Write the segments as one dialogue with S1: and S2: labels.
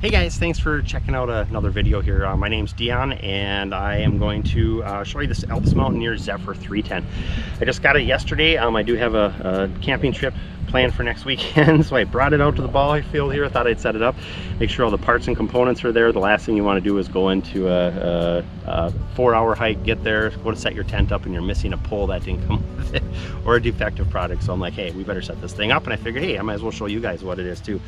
S1: Hey guys, thanks for checking out another video here. Uh, my name's Dion and I am going to uh, show you this Alps Mountaineer Zephyr 310. I just got it yesterday. Um, I do have a, a camping trip planned for next weekend so I brought it out to the ball field here. I thought I'd set it up make sure all the parts and components are there. The last thing you want to do is go into a, a, a four hour hike get there go to set your tent up and you're missing a pole that didn't come with it or a defective product. So I'm like hey we better set this thing up and I figured hey I might as well show you guys what it is too.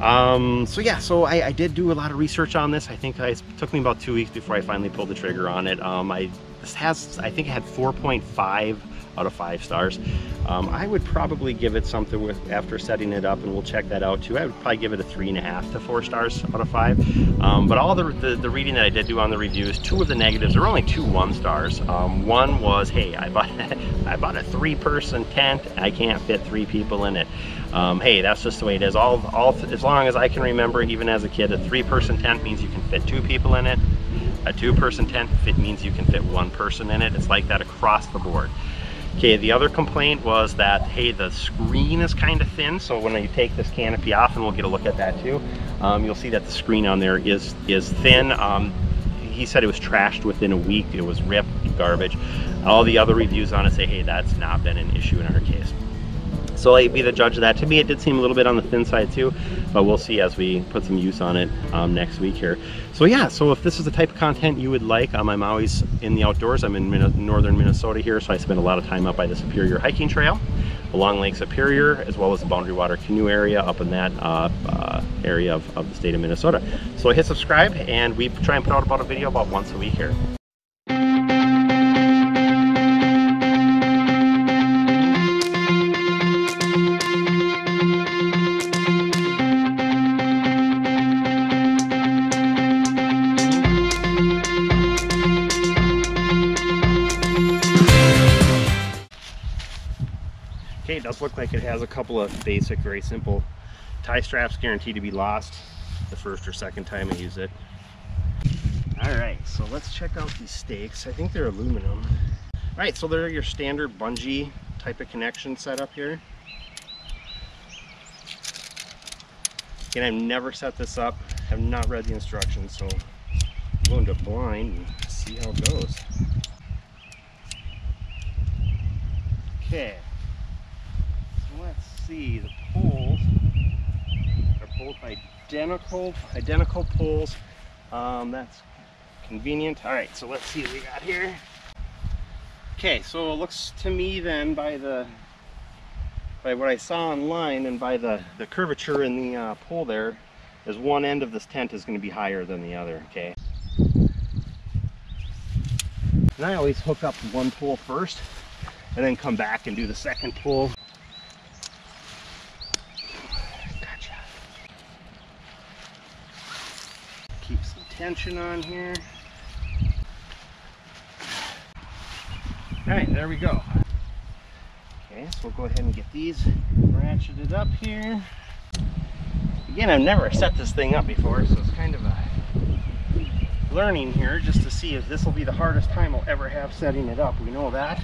S1: Um, so yeah so I, I, did do a lot of research on this. I think I, it took me about two weeks before I finally pulled the trigger on it. Um, I this has I think it had 4.5 out of five stars. Um, I would probably give it something with after setting it up, and we'll check that out too. I would probably give it a three and a half to four stars out of five. Um, but all the, the, the reading that I did do on the reviews, two of the negatives, there were only two one stars. Um, one was, hey, I bought I bought a three person tent. I can't fit three people in it. Um, hey, that's just the way it is. All all as long as I can remember, even as a kid, a three person tent means you can fit two people in it. A two person tent fit means you can fit one person in it. It's like that across the board. Okay, the other complaint was that, hey, the screen is kind of thin, so when you take this canopy off, and we'll get a look at that too, um, you'll see that the screen on there is, is thin. Um, he said it was trashed within a week, it was ripped, garbage. All the other reviews on it say, hey, that's not been an issue in our case. So I'd be the judge of that. To me, it did seem a little bit on the thin side too, but we'll see as we put some use on it um, next week here. So yeah, so if this is the type of content you would like, um, I'm always in the outdoors. I'm in Min northern Minnesota here, so I spend a lot of time up by the Superior Hiking Trail along Lake Superior, as well as the Boundary Water Canoe area up in that uh, uh, area of, of the state of Minnesota. So hit subscribe, and we try and put out about a video about once a week here. Does look like it has a couple of basic, very simple tie straps guaranteed to be lost the first or second time I use it. All right, so let's check out these stakes. I think they're aluminum. All right, so they're your standard bungee type of connection setup here. Again, I've never set this up, have not read the instructions, so I'm going to blind and see how it goes. Okay, see the poles are both identical, identical poles. Um, that's convenient. All right, so let's see what we got here. Okay, so it looks to me then by the by what I saw online and by the the curvature in the uh, pole there is one end of this tent is going to be higher than the other. Okay. And I always hook up one pole first and then come back and do the second pole tension on here. All right, there we go. Okay, so we'll go ahead and get these ratcheted up here. Again, I've never set this thing up before, so it's kind of a learning here just to see if this will be the hardest time I'll ever have setting it up. We know that.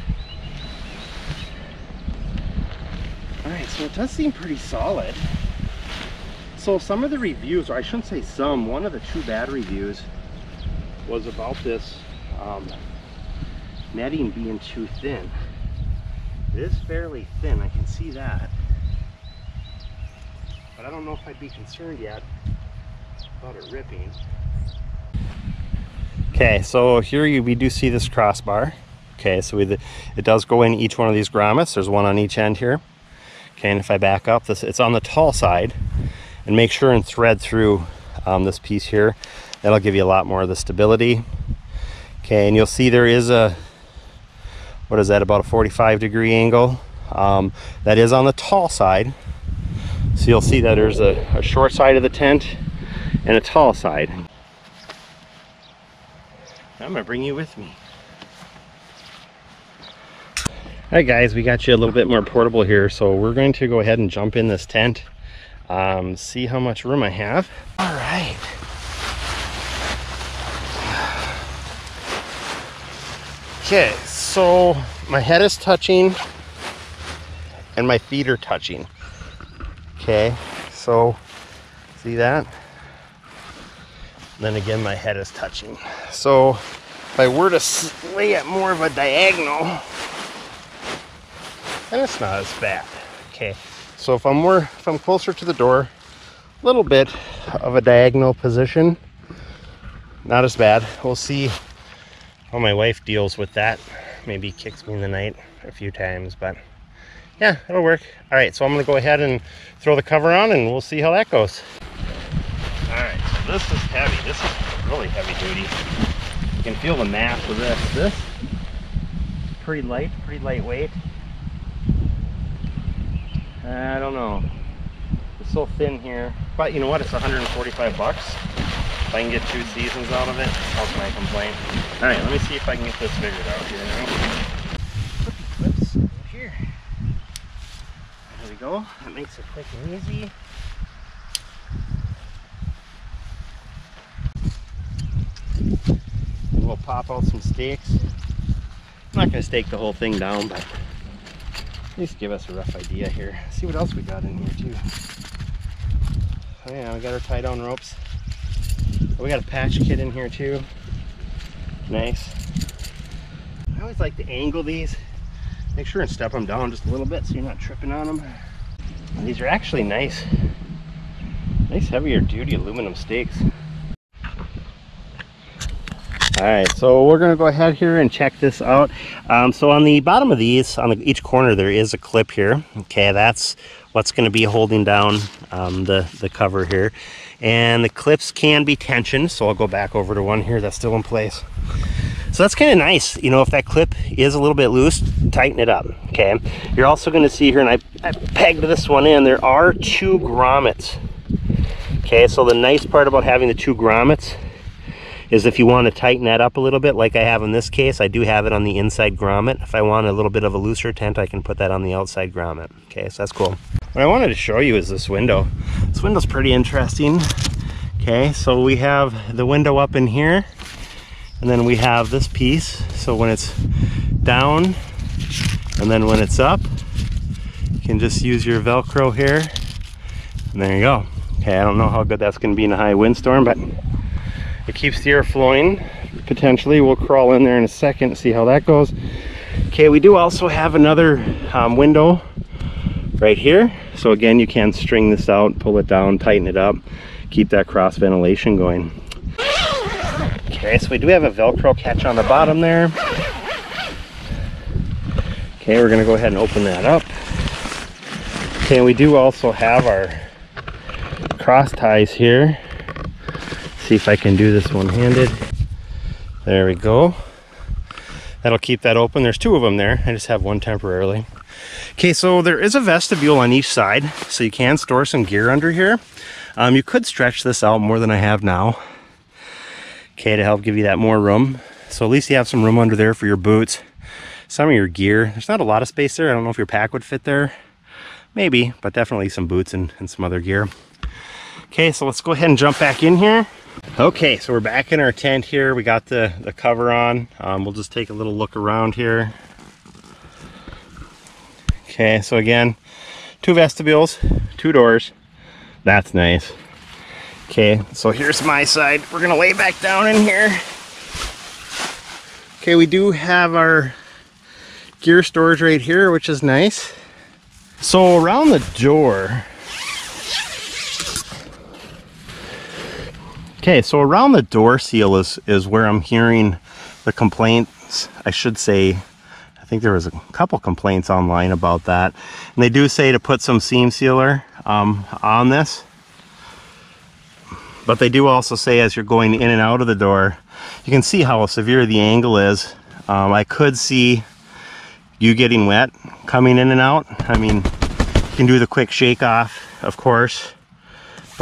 S1: All right, so it does seem pretty solid. So some of the reviews, or I shouldn't say some, one of the two bad reviews was about this um, netting being too thin. It is fairly thin, I can see that. But I don't know if I'd be concerned yet about it ripping. Okay, so here you, we do see this crossbar. Okay, so we, it does go in each one of these grommets. There's one on each end here. Okay, and if I back up, this it's on the tall side and make sure and thread through um, this piece here. That'll give you a lot more of the stability. Okay and you'll see there is a what is that about a 45 degree angle. Um, that is on the tall side. So you'll see that there's a, a short side of the tent and a tall side. I'm gonna bring you with me. All right guys we got you a little bit more portable here so we're going to go ahead and jump in this tent um, see how much room I have. All right. Okay, so my head is touching and my feet are touching. Okay, so see that? then again, my head is touching. So if I were to lay it more of a diagonal, then it's not as bad. Okay, so if I'm more, if I'm closer to the door, a little bit of a diagonal position, not as bad. We'll see how my wife deals with that. Maybe kicks me in the night a few times, but yeah, it'll work. All right, so I'm gonna go ahead and throw the cover on and we'll see how that goes. All right, so this is heavy. This is really heavy duty. You can feel the mass of this. This pretty light, pretty lightweight. Eh, I don't know. It's so thin here, but you know what? It's 145 bucks. If I can get two seasons out of it, that's my complaint. All right, let me see if I can get this figured out here now. clips here. There we go. That makes it quick and easy. And we'll pop out some stakes. I'm not gonna stake the whole thing down, but least give us a rough idea here. See what else we got in here too. Oh yeah, we got our tie down ropes. We got a patch kit in here too. Nice. I always like to angle these. Make sure and step them down just a little bit so you're not tripping on them. These are actually nice, nice heavier duty aluminum stakes. All right, so we're gonna go ahead here and check this out. Um, so on the bottom of these, on the, each corner, there is a clip here. Okay, that's what's gonna be holding down um, the, the cover here. And the clips can be tensioned, so I'll go back over to one here that's still in place. So that's kind of nice. You know, if that clip is a little bit loose, tighten it up, okay? You're also gonna see here, and I, I pegged this one in, there are two grommets. Okay, so the nice part about having the two grommets is if you want to tighten that up a little bit like I have in this case I do have it on the inside grommet. If I want a little bit of a looser tent I can put that on the outside grommet. Okay so that's cool. What I wanted to show you is this window. This window's pretty interesting. Okay so we have the window up in here and then we have this piece. So when it's down and then when it's up you can just use your velcro here and there you go. Okay I don't know how good that's gonna be in a high windstorm but it keeps the air flowing potentially. We'll crawl in there in a second see how that goes. Okay we do also have another um, window right here. So again you can string this out pull it down tighten it up keep that cross ventilation going. Okay so we do have a velcro catch on the bottom there. Okay we're gonna go ahead and open that up. Okay we do also have our cross ties here see if I can do this one-handed. There we go. That'll keep that open. There's two of them there. I just have one temporarily. Okay, so there is a vestibule on each side, so you can store some gear under here. Um, you could stretch this out more than I have now. Okay, to help give you that more room. So at least you have some room under there for your boots, some of your gear. There's not a lot of space there. I don't know if your pack would fit there. Maybe, but definitely some boots and, and some other gear. Okay, so let's go ahead and jump back in here. Okay, so we're back in our tent here. We got the, the cover on. Um, we'll just take a little look around here. Okay, so again, two vestibules, two doors. That's nice. Okay, so here's my side. We're gonna lay back down in here. Okay, we do have our gear storage right here, which is nice. So around the door, Okay, so around the door seal is, is where I'm hearing the complaints. I should say, I think there was a couple complaints online about that. And they do say to put some seam sealer um, on this. But they do also say as you're going in and out of the door, you can see how severe the angle is. Um, I could see you getting wet coming in and out. I mean, you can do the quick shake off, of course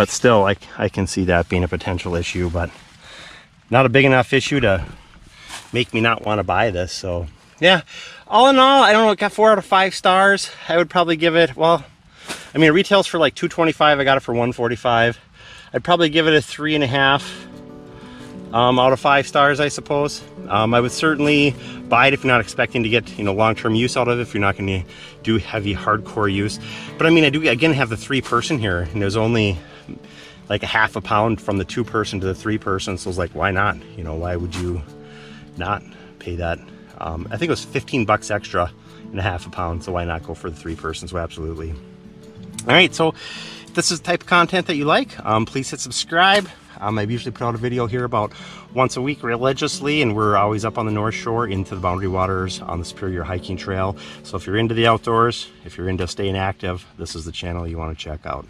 S1: but still I, I can see that being a potential issue but not a big enough issue to make me not want to buy this so yeah. All in all I don't know it got four out of five stars. I would probably give it well I mean it retails for like 225 I got it for 145 I'd probably give it a three and a half um, out of five stars I suppose. Um, I would certainly buy it if you're not expecting to get you know long-term use out of it if you're not going to do heavy hardcore use. But I mean I do again have the three person here and there's only like a half a pound from the two person to the three person. So I was like, why not? You know, why would you not pay that? Um, I think it was 15 bucks extra and a half a pound. So why not go for the three person? So absolutely. All right. So if this is the type of content that you like, um, please hit subscribe. Um, I usually put out a video here about once a week religiously, and we're always up on the North Shore into the Boundary Waters on the Superior Hiking Trail. So if you're into the outdoors, if you're into staying active, this is the channel you want to check out.